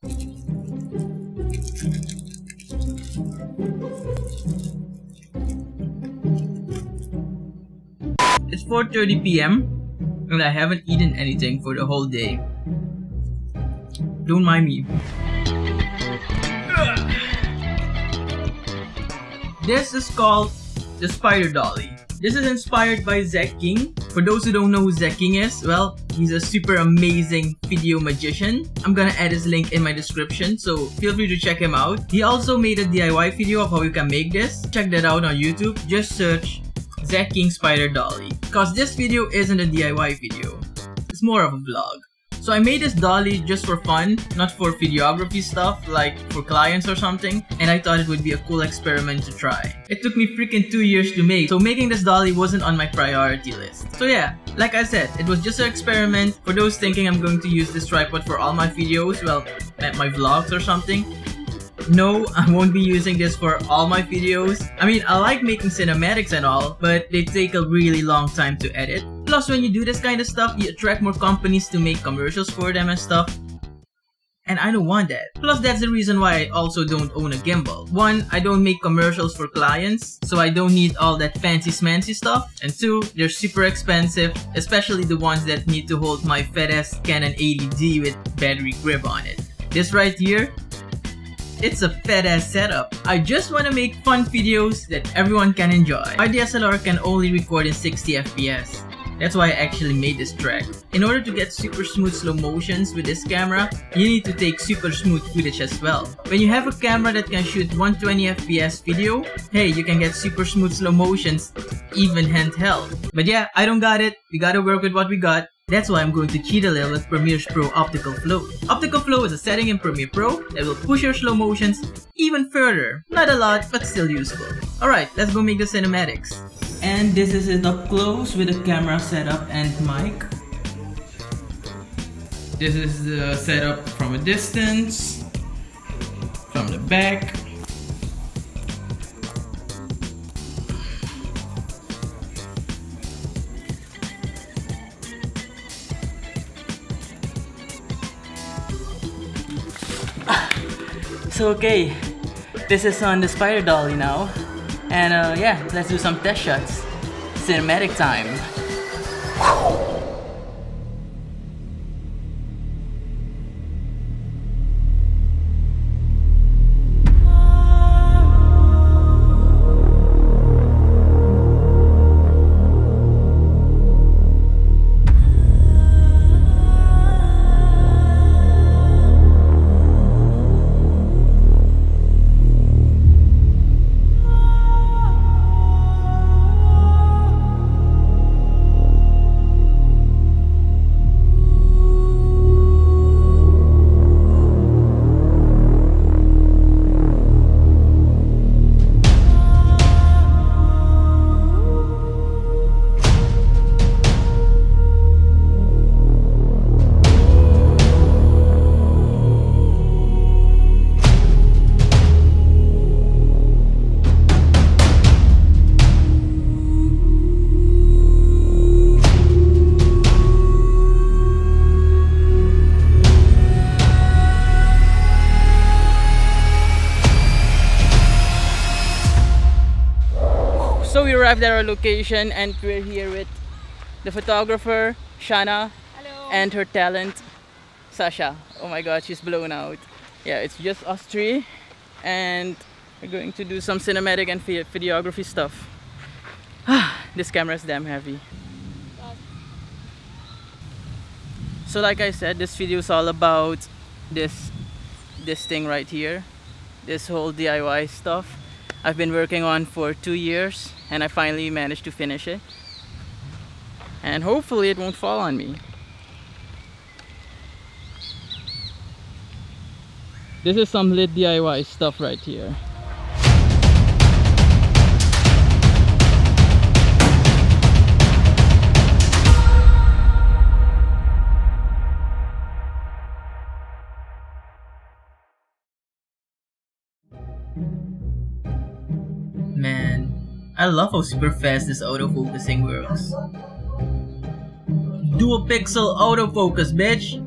It's 4.30 p.m. and I haven't eaten anything for the whole day. Don't mind me. This is called the Spider Dolly. This is inspired by Zach King. For those who don't know who Zach King is, well, he's a super amazing video magician. I'm gonna add his link in my description, so feel free to check him out. He also made a DIY video of how you can make this. Check that out on YouTube. Just search Zach King Spider Dolly. Cause this video isn't a DIY video. It's more of a vlog. So I made this dolly just for fun, not for videography stuff like for clients or something, and I thought it would be a cool experiment to try. It took me freaking 2 years to make, so making this dolly wasn't on my priority list. So yeah, like I said, it was just an experiment. For those thinking I'm going to use this tripod for all my videos, well, my vlogs or something, no, I won't be using this for all my videos. I mean, I like making cinematics and all, but they take a really long time to edit. Plus, when you do this kind of stuff, you attract more companies to make commercials for them and stuff. And I don't want that. Plus, that's the reason why I also don't own a gimbal. One, I don't make commercials for clients, so I don't need all that fancy smancy stuff. And two, they're super expensive, especially the ones that need to hold my ass Canon 80D with battery grip on it. This right here, it's a fat ass setup. I just wanna make fun videos that everyone can enjoy. My DSLR can only record in 60 FPS. That's why I actually made this track. In order to get super smooth slow motions with this camera, you need to take super smooth footage as well. When you have a camera that can shoot 120 FPS video, hey, you can get super smooth slow motions even handheld. But yeah, I don't got it. We gotta work with what we got. That's why I'm going to cheat a little with Premiere's Pro Optical Flow. Optical Flow is a setting in Premiere Pro that will push your slow motions even further. Not a lot, but still useful. Alright, let's go make the cinematics. And this is it up close with the camera setup and mic. This is the setup from a distance, from the back, So okay, this is on the spider dolly now. And uh, yeah, let's do some test shots. Cinematic time. So we arrived at our location and we're here with the photographer, Shana, Hello. and her talent, Sasha. Oh my god, she's blown out. Yeah, it's just us three and we're going to do some cinematic and videography stuff. this camera is damn heavy. So like I said, this video is all about this this thing right here. This whole DIY stuff. I've been working on for two years and I finally managed to finish it. And hopefully it won't fall on me. This is some lit DIY stuff right here. I love how super fast this autofocusing works. Dual pixel autofocus, bitch!